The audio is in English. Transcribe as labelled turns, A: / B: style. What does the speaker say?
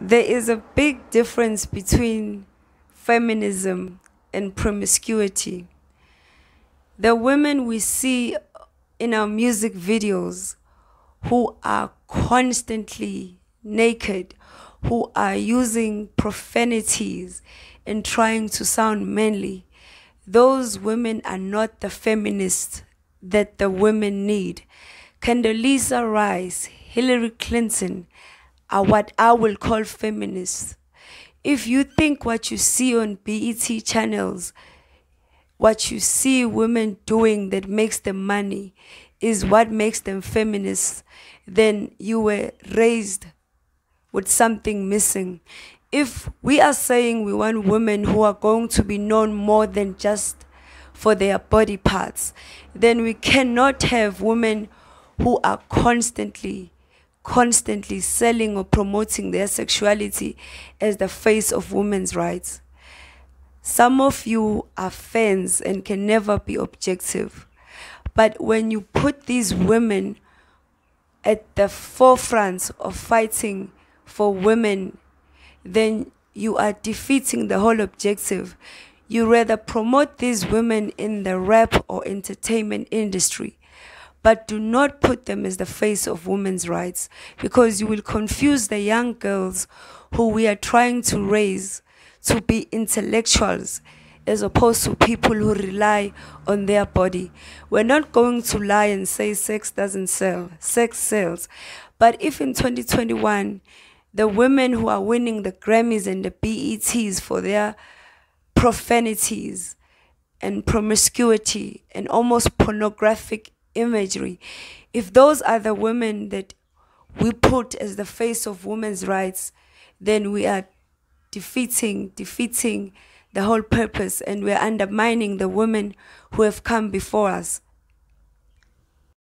A: there is a big difference between feminism and promiscuity. The women we see in our music videos who are constantly naked, who are using profanities and trying to sound manly, those women are not the feminists that the women need. Condoleezza Rice, Hillary Clinton are what I will call feminists. If you think what you see on BET channels, what you see women doing that makes them money is what makes them feminists, then you were raised with something missing. If we are saying we want women who are going to be known more than just for their body parts, then we cannot have women who are constantly, constantly selling or promoting their sexuality as the face of women's rights. Some of you are fans and can never be objective. But when you put these women at the forefront of fighting for women, then you are defeating the whole objective. You rather promote these women in the rap or entertainment industry, but do not put them as the face of women's rights because you will confuse the young girls who we are trying to raise to be intellectuals as opposed to people who rely on their body. We're not going to lie and say sex doesn't sell. Sex sells. But if in 2021, the women who are winning the Grammys and the BETs for their profanities and promiscuity and almost pornographic imagery, if those are the women that we put as the face of women's rights, then we are defeating, defeating the whole purpose and we're undermining the women who have come before us.